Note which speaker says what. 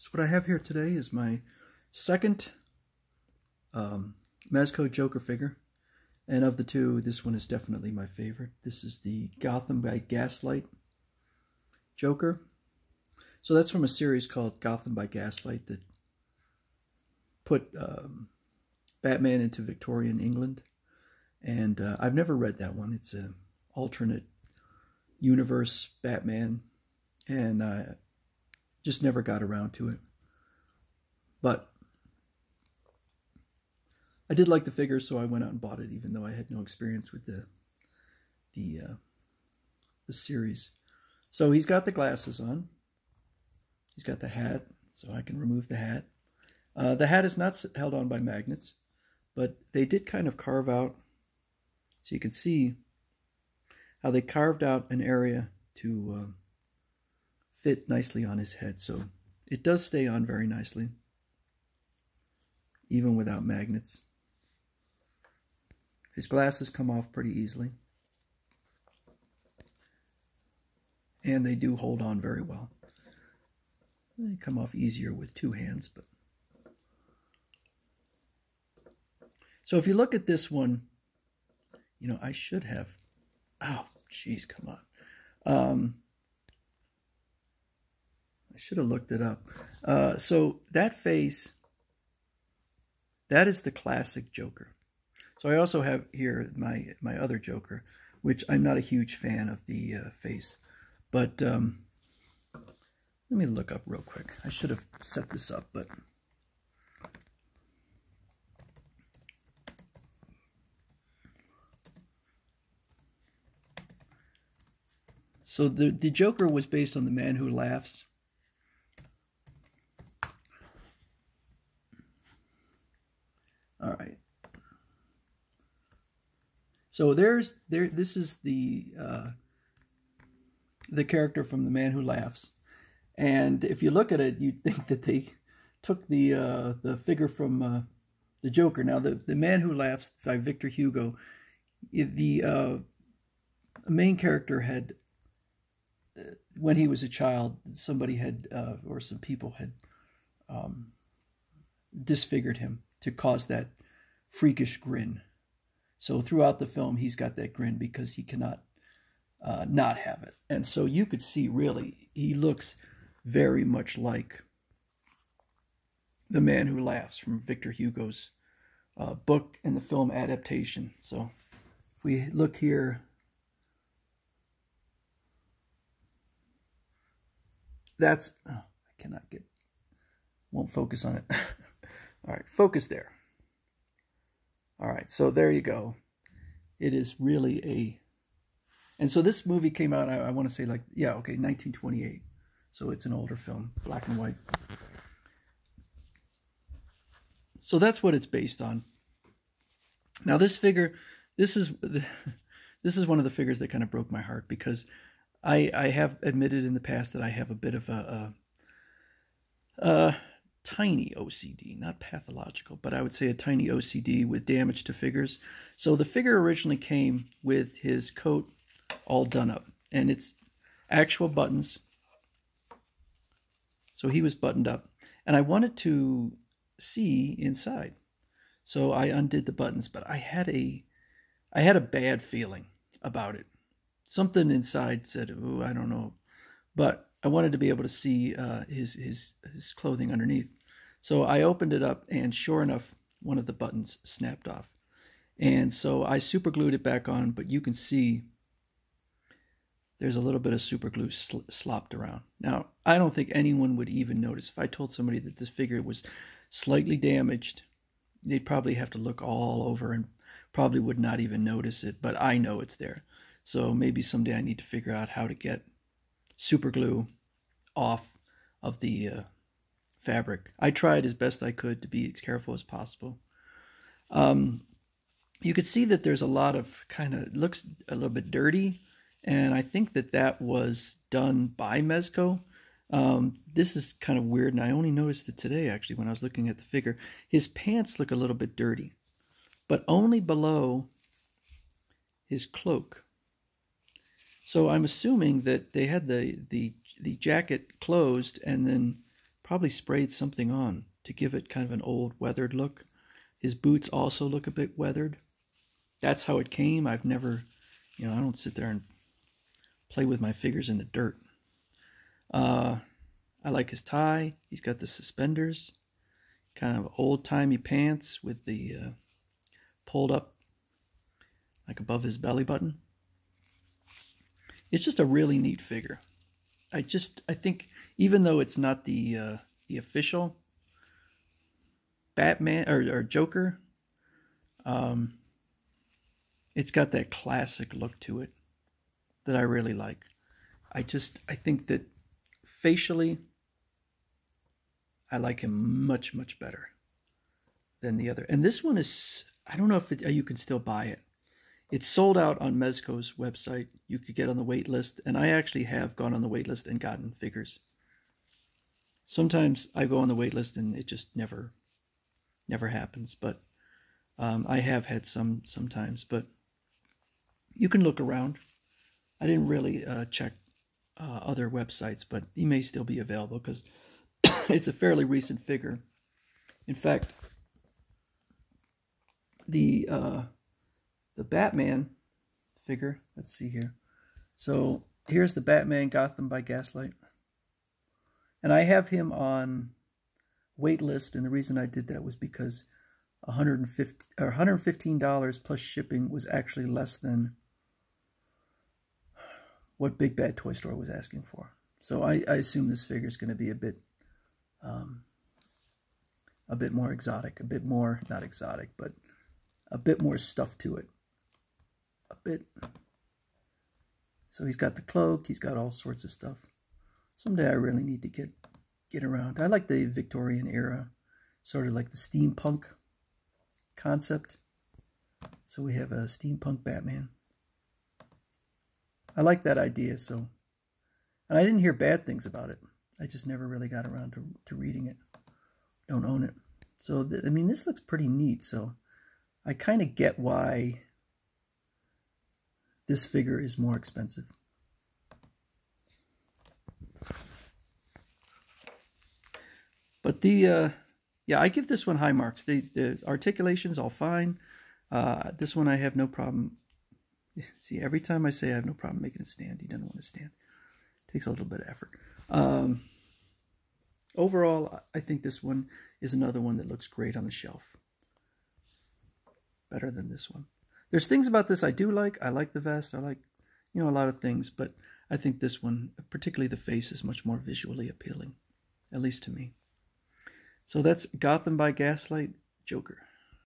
Speaker 1: So what I have here today is my second um, Mezco Joker figure. And of the two, this one is definitely my favorite. This is the Gotham by Gaslight Joker. So that's from a series called Gotham by Gaslight that put um, Batman into Victorian England. And uh, I've never read that one. It's an alternate universe Batman. And uh, just never got around to it. But I did like the figure, so I went out and bought it, even though I had no experience with the the uh, the series. So he's got the glasses on. He's got the hat, so I can remove the hat. Uh, the hat is not held on by magnets, but they did kind of carve out, so you can see how they carved out an area to uh, fit nicely on his head. So it does stay on very nicely, even without magnets. His glasses come off pretty easily. And they do hold on very well. They come off easier with two hands, but so if you look at this one, you know, I should have. Oh, jeez, come on. Um, should have looked it up. Uh, so that face, that is the classic Joker. So I also have here my my other Joker, which I'm not a huge fan of the uh, face, but um, let me look up real quick. I should have set this up, but. So the, the Joker was based on The Man Who Laughs, All right. So there's there. This is the uh, the character from The Man Who Laughs, and if you look at it, you'd think that they took the uh, the figure from uh, the Joker. Now, the the Man Who Laughs by Victor Hugo, the uh, main character had uh, when he was a child, somebody had uh, or some people had um, disfigured him to cause that freakish grin. So throughout the film, he's got that grin because he cannot uh, not have it. And so you could see really, he looks very much like the man who laughs from Victor Hugo's uh, book and the film adaptation. So if we look here, that's, oh, I cannot get, won't focus on it. All right, focus there. All right, so there you go. It is really a, and so this movie came out, I, I want to say like, yeah, okay, 1928. So it's an older film, black and white. So that's what it's based on. Now this figure, this is this is one of the figures that kind of broke my heart because I I have admitted in the past that I have a bit of a, a, a tiny OCD, not pathological, but I would say a tiny OCD with damage to figures. So the figure originally came with his coat all done up, and it's actual buttons. So he was buttoned up, and I wanted to see inside. So I undid the buttons, but I had a I had a bad feeling about it. Something inside said, "Oh, I don't know," but I wanted to be able to see uh, his his his clothing underneath. So I opened it up, and sure enough, one of the buttons snapped off. And so I super glued it back on, but you can see there's a little bit of super glue sl slopped around. Now, I don't think anyone would even notice. If I told somebody that this figure was slightly damaged, they'd probably have to look all over and probably would not even notice it, but I know it's there. So maybe someday I need to figure out how to get super glue off of the uh, fabric. I tried as best I could to be as careful as possible. Um, you could see that there's a lot of kind of looks a little bit dirty, and I think that that was done by Mezco. Um, this is kind of weird, and I only noticed it today actually when I was looking at the figure. His pants look a little bit dirty, but only below his cloak. So I'm assuming that they had the the the jacket closed and then probably sprayed something on to give it kind of an old weathered look. His boots also look a bit weathered. That's how it came. I've never, you know, I don't sit there and play with my figures in the dirt. Uh, I like his tie. He's got the suspenders, kind of old-timey pants with the uh, pulled up like above his belly button. It's just a really neat figure. I just I think even though it's not the uh, the official Batman or, or Joker, um, it's got that classic look to it that I really like. I just I think that facially I like him much much better than the other. And this one is I don't know if it, you can still buy it. It's sold out on Mezco's website. You could get on the wait list, and I actually have gone on the wait list and gotten figures. Sometimes I go on the wait list and it just never, never happens. But um, I have had some sometimes. But you can look around. I didn't really uh, check uh, other websites, but he may still be available because it's a fairly recent figure. In fact, the uh, the Batman figure. Let's see here. So here's the Batman Gotham by Gaslight. And I have him on wait list, and the reason I did that was because 150 or $115 plus shipping was actually less than what Big Bad Toy Store was asking for. So I, I assume this figure is going to be a bit um, a bit more exotic, a bit more, not exotic, but a bit more stuff to it a bit. So he's got the cloak, he's got all sorts of stuff. Someday I really need to get get around. I like the Victorian era, sort of like the steampunk concept. So we have a steampunk Batman. I like that idea, so and I didn't hear bad things about it. I just never really got around to, to reading it. Don't own it. So, I mean, this looks pretty neat. So I kind of get why this figure is more expensive. But the, uh, yeah, I give this one high marks. The, the articulation's all fine. Uh, this one I have no problem. See, every time I say I have no problem making a stand, he doesn't want to stand. It takes a little bit of effort. Um, overall, I think this one is another one that looks great on the shelf. Better than this one. There's things about this I do like. I like the vest. I like, you know, a lot of things, but I think this one, particularly the face, is much more visually appealing, at least to me. So that's Gotham by Gaslight Joker.